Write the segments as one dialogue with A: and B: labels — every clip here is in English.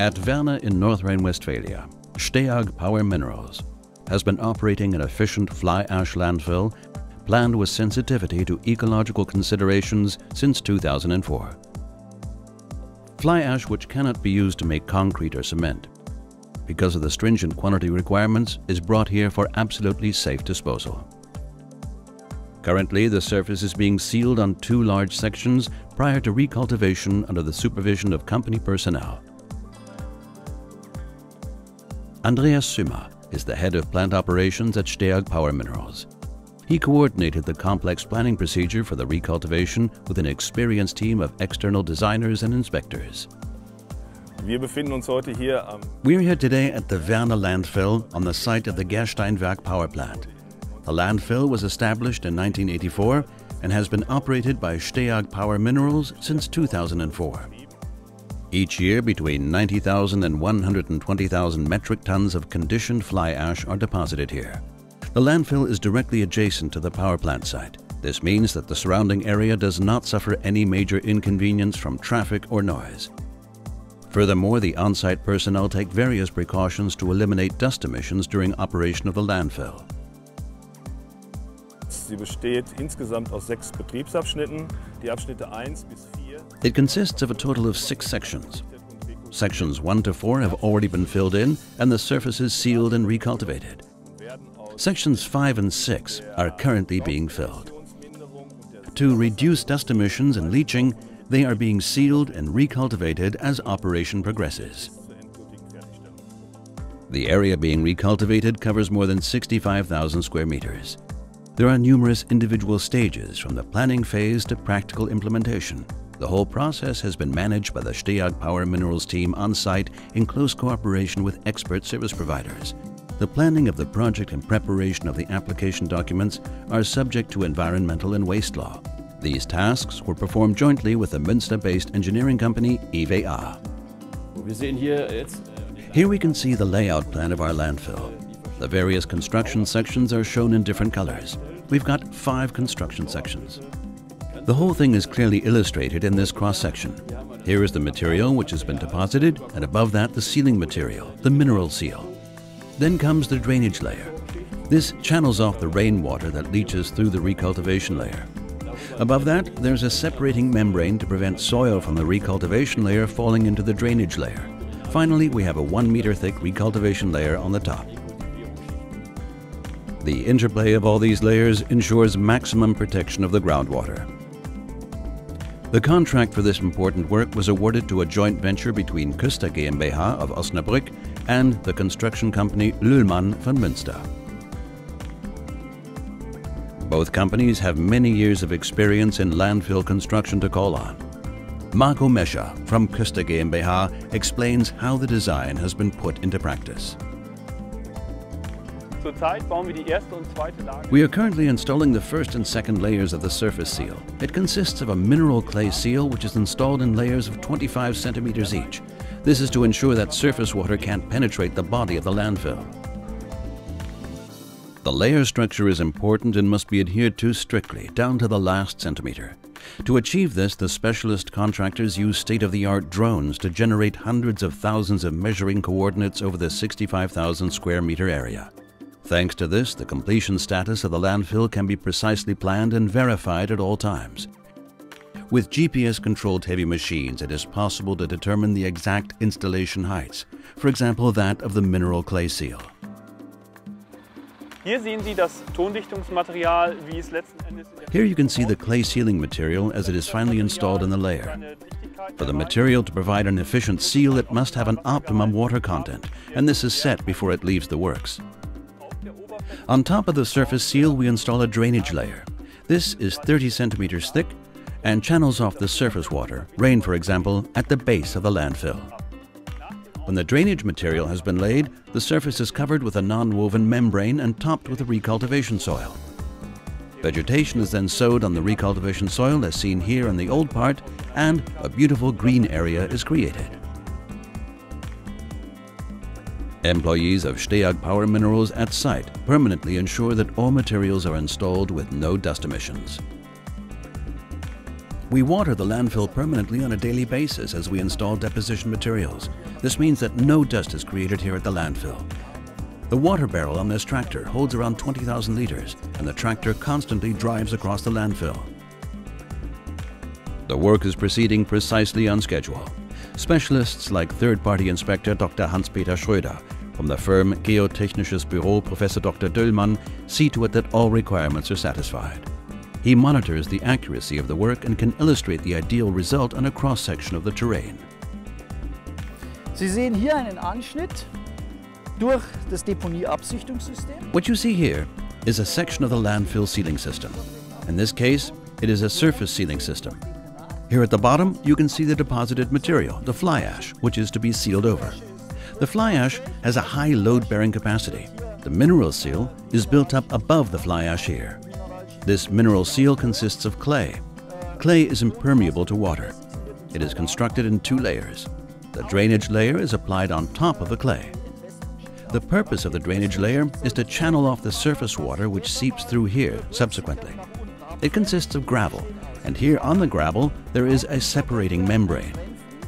A: At Werne in North Rhine-Westphalia, Steag Power Minerals has been operating an efficient fly ash landfill planned with sensitivity to ecological considerations since 2004. Fly ash which cannot be used to make concrete or cement, because of the stringent quantity requirements, is brought here for absolutely safe disposal. Currently, the surface is being sealed on two large sections prior to recultivation under the supervision of company personnel. Andreas Sümmer is the head of plant operations at Steag Power Minerals. He coordinated the complex planning procedure for the recultivation with an experienced team of external designers and inspectors.
B: Wir befinden uns heute hier am
A: We're here today at the Werne landfill on the site of the Gersteinwerk power plant. The landfill was established in 1984 and has been operated by Steag Power Minerals since 2004. Each year, between 90,000 and 120,000 metric tons of conditioned fly ash are deposited here. The landfill is directly adjacent to the power plant site. This means that the surrounding area does not suffer any major inconvenience from traffic or noise. Furthermore, the on-site personnel take various precautions to eliminate dust emissions during operation of the landfill.
B: Sie besteht insgesamt aus sechs Betriebsabschnitten. Die Abschnitte 1 bis 4
A: It consists of a total of six sections. Sections 1 to 4 have already been filled in and the surfaces sealed and recultivated. Sections 5 and 6 are currently being filled. To reduce dust emissions and leaching, they are being sealed and recultivated as operation progresses. The area being recultivated covers more than 65,000 square meters. There are numerous individual stages from the planning phase to practical implementation. The whole process has been managed by the Steag Power Minerals team on site in close cooperation with expert service providers. The planning of the project and preparation of the application documents are subject to environmental and waste law. These tasks were performed jointly with the Münster-based engineering company EVA.
C: Wir sehen hier jetzt uh,
A: Here we can see the layout plan of our landfill. The various construction sections are shown in different colors. We've got five construction sections. The whole thing is clearly illustrated in this cross-section. Here is the material which has been deposited, and above that the sealing material, the mineral seal. Then comes the drainage layer. This channels off the rainwater that leaches through the recultivation layer. Above that, there's a separating membrane to prevent soil from the recultivation layer falling into the drainage layer. Finally, we have a one meter thick recultivation layer on the top. The interplay of all these layers ensures maximum protection of the groundwater. The contract for this important work was awarded to a joint venture between Küster GmbH of Osnabrück and the construction company Lühlmann von Münster. Both companies have many years of experience in landfill construction to call on. Marco Mescher from Küster GmbH explains how the design has been put into practice. We are currently installing the first and second layers of the surface seal. It consists of a mineral clay seal which is installed in layers of 25 centimeters each. This is to ensure that surface water can't penetrate the body of the landfill. The layer structure is important and must be adhered to strictly, down to the last centimeter. To achieve this, the specialist contractors use state-of-the-art drones to generate hundreds of thousands of measuring coordinates over the 65,000 square meter area. Thanks to this, the completion status of the landfill can be precisely planned and verified at all times. With GPS-controlled heavy machines, it is possible to determine the exact installation heights, for example that of the mineral clay seal.
D: Hier sehen Sie das Tondichtungsmaterial, wie es letzten Endes in der
A: Here you can see the clay sealing material as it is finally installed in the layer. For the material to provide an efficient seal, it must have an optimum water content, and this is set before it leaves the works. On top of the surface seal, we install a drainage layer. This is 30 centimeters thick and channels off the surface water, rain for example, at the base of the landfill. When the drainage material has been laid, the surface is covered with a non-woven membrane and topped with a recultivation soil. Vegetation is then sowed on the recultivation soil as seen here in the old part and a beautiful green area is created. Employees of Steag Power Minerals at site permanently ensure that all materials are installed with no dust emissions. We water the landfill permanently on a daily basis as we install deposition materials. This means that no dust is created here at the landfill. The water barrel on this tractor holds around 20,000 liters, and the tractor constantly drives across the landfill. The work is proceeding precisely on schedule. Specialists like third-party inspector Dr. Hans-Peter Schröder from the firm Geotechnisches Büro Professor Dr. Düllmann see to it that all requirements are satisfied. He monitors the accuracy of the work and can illustrate the ideal result on a cross-section of the terrain.
E: Sie sehen hier einen Anschnitt durch das Deponieabdichtungssystem.
A: What you see here is a section of the landfill sealing system. In this case, it is a surface sealing system. Here at the bottom, you can see the deposited material, the fly ash, which is to be sealed over. The fly ash has a high load-bearing capacity. The mineral seal is built up above the fly ash here. This mineral seal consists of clay. Clay is impermeable to water. It is constructed in two layers. The drainage layer is applied on top of the clay. The purpose of the drainage layer is to channel off the surface water which seeps through here subsequently. It consists of gravel, and here on the gravel there is a separating membrane.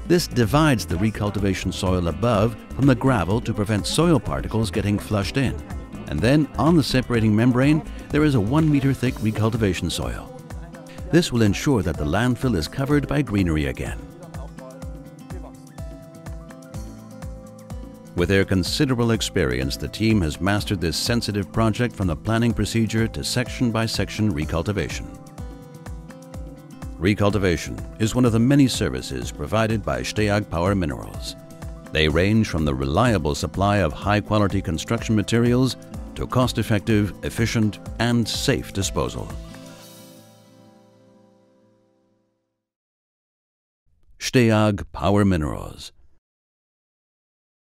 A: This divides the recultivation soil above from the gravel to prevent soil particles getting flushed in. And then on the separating membrane, there is a one meter thick recultivation soil. This will ensure that the landfill is covered by greenery again. With their considerable experience, the team has mastered this sensitive project from the planning procedure to section by section recultivation. Recultivation is one of the many services provided by Steag Power Minerals. They range from the reliable supply of high-quality construction materials to cost-effective, efficient, and safe disposal. Steag Power Minerals